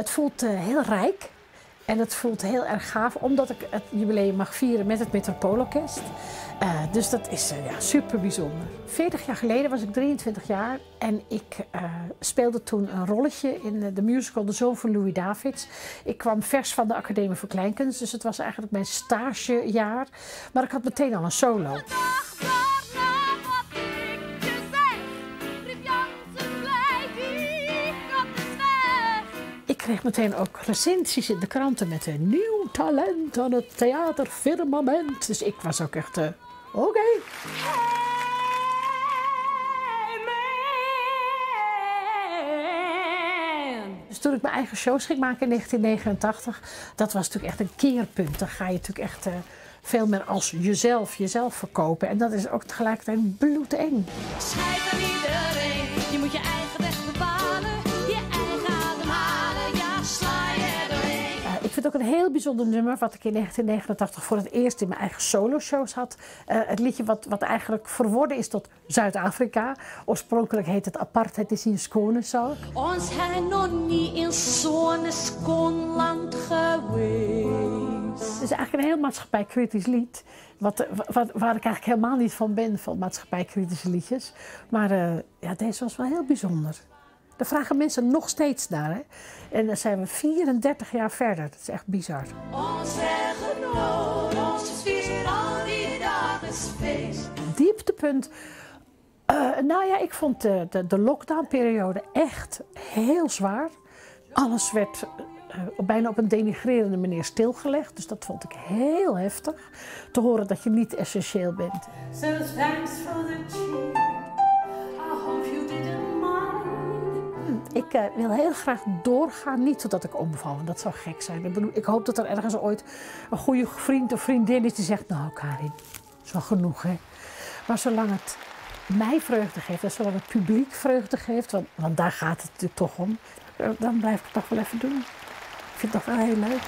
Het voelt eh, heel rijk en het voelt heel erg gaaf, omdat ik het jubileum mag vieren met het Metropoolorkest. Uh, dus dat is uh, ja, super bijzonder. 40 jaar geleden was ik 23 jaar en ik speelde toen een rolletje in de musical De Zoon van Louis Davids. Ik kwam vers van de Academie voor Kleinkunst, dus het was eigenlijk mijn stagejaar. Maar ik had meteen al een solo. Kreeg meteen ook recensies in de kranten met een nieuw talent aan het theaterfirmament. Dus ik was ook echt, uh, oké. Okay. Dus toen ik mijn eigen shows ging maken in 1989, dat was natuurlijk echt een keerpunt. Dan ga je natuurlijk echt uh, veel meer als jezelf, jezelf verkopen. En dat is ook tegelijkertijd bloedeng. Schrijf aan iedereen, je moet je eigen weg bepalen. Ik vind ook een heel bijzonder nummer, wat ik in 1989 voor het eerst in mijn eigen solo-shows had. Uh, het liedje wat, wat eigenlijk verworden is tot Zuid-Afrika. Oorspronkelijk heet het Apartheid is in zo. Ons zijn nog niet in zo'n schoon land geweest. Het is eigenlijk een heel maatschappijkritisch lied. Wat, wat, waar ik eigenlijk helemaal niet van ben, van maatschappijkritische liedjes. Maar uh, ja, deze was wel heel bijzonder. Daar vragen mensen nog steeds naar. Hè? En dan zijn we 34 jaar verder. Dat is echt bizar. Ons genoot, ons vier al die dagen feest. Dieptepunt. Uh, nou ja, ik vond de, de, de lockdownperiode echt heel zwaar. Alles werd uh, bijna op een denigrerende manier stilgelegd. Dus dat vond ik heel heftig. Te horen dat je niet essentieel bent. So thanks for the cheer. Ik eh, wil heel graag doorgaan, niet zodat ik omval, dat zou gek zijn. Ik, hoop dat er ergens ooit een goede vriend of vriendin is die zegt, nou Karin, dat is wel genoeg hè. Maar zolang het mij vreugde geeft en zolang het publiek vreugde geeft, want, daar gaat het natuurlijk toch om, eh, dan blijf ik het toch wel even doen. Ik vind het toch wel heel leuk.